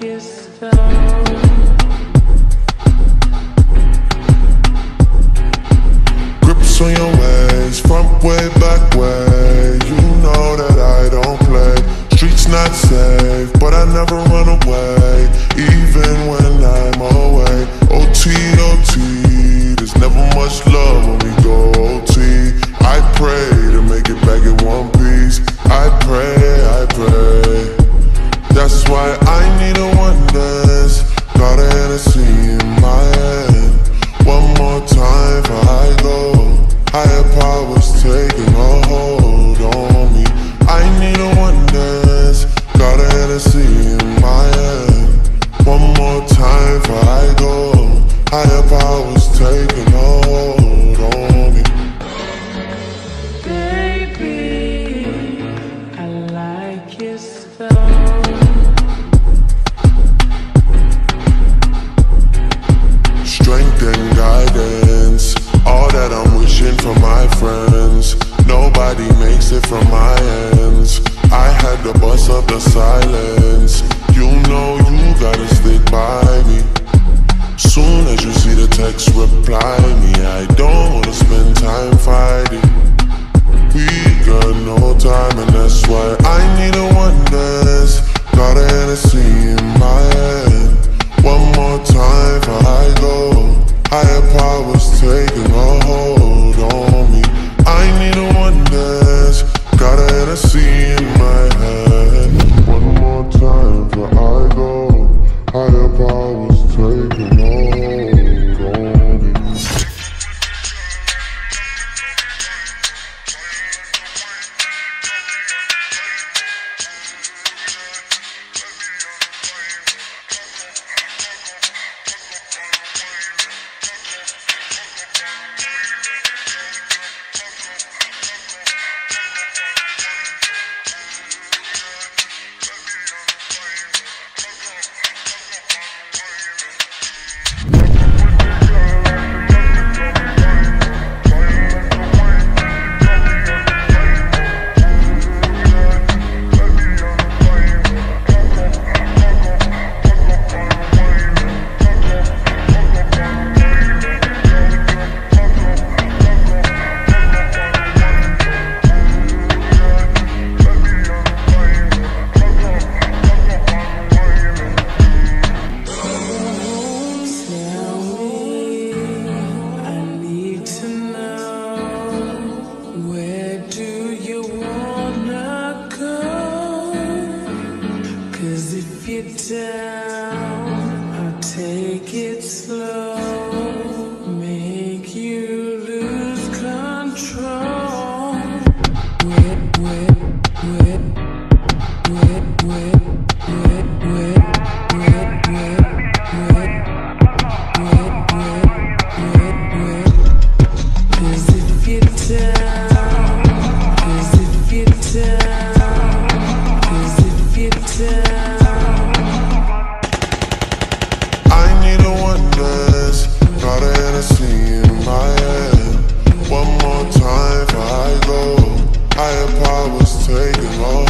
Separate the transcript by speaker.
Speaker 1: Grips on your front way, back way. You know that I don't play. Streets not safe, but I never run away. as you see the text reply me I don't wanna spend time fighting. We got no time and that's why down, I take it slow. take it all.